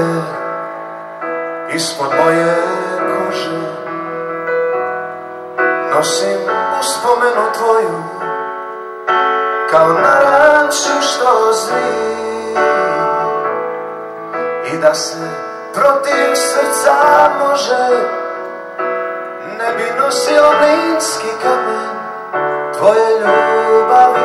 moje, ispod moje kože. Nosim uspomenu tvoju, kao naranču što zri I da se protiv srca može, ne bi nosio minski kamen. Tvoje ljubavi